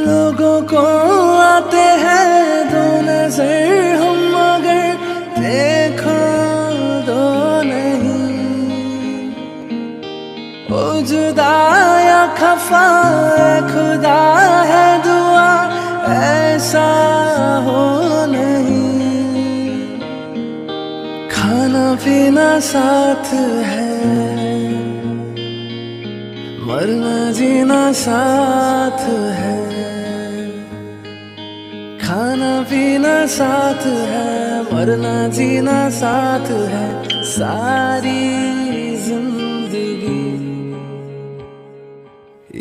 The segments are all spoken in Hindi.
लोगों को आते हैं दो नज़र हम, मगर देखो दो नहीं। ओ जुदा या खफा खुदा है दुआ, ऐसा हो नहीं। खाना पीना साथ है, मरना जीना साथ है। खाना पीना साथ है, मरना जीना साथ है, सारी ज़िंदगी।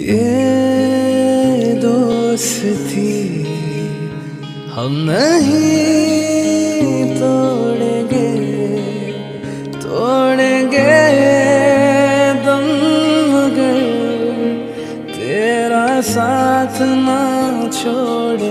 ये दोस्ती हम नहीं तोड़ेंगे तोड़ेंगे दम मगर तेरा साथ ना छोड़ेंगे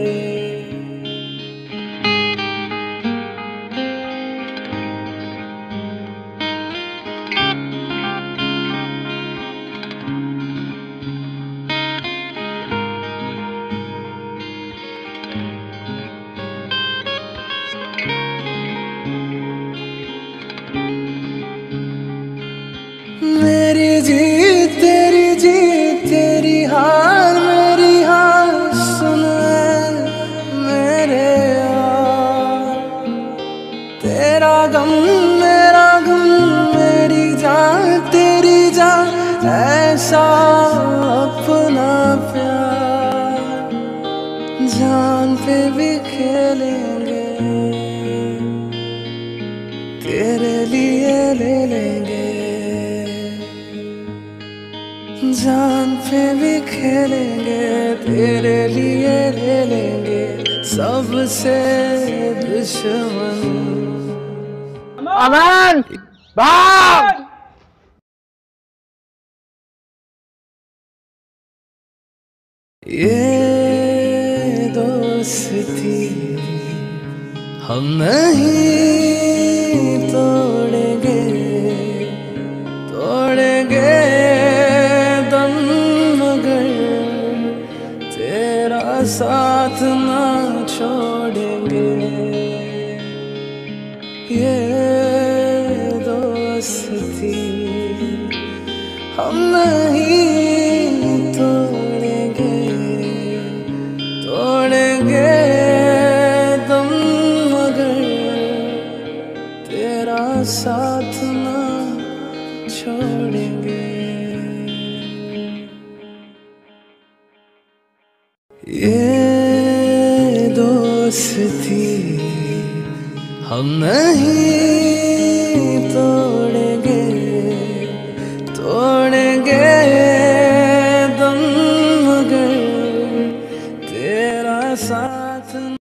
तेरा गम, मेरा गम, मेरी जान, तेरी जान, ऐसा अपना प्यार जान पे भी खेलेंगे। तेरे लिए ले लेंगे। जान पे भी खेलेंगे, तेरे लिए ले लेंगे। सबसे दुश्मन अमन बाप ये दोस्ती हम नहीं तोड़ेंगे तोड़ेंगे दम मगर तेरा साथ ना छोड़ेंगे ये yeah. हम नहीं तोड़ेंगे तोड़ेंगे दम मगर तेरा साथ ना छोड़ेंगे। ये दोस्ती हम नहीं तोड़ेंगे। तोड़ेंगे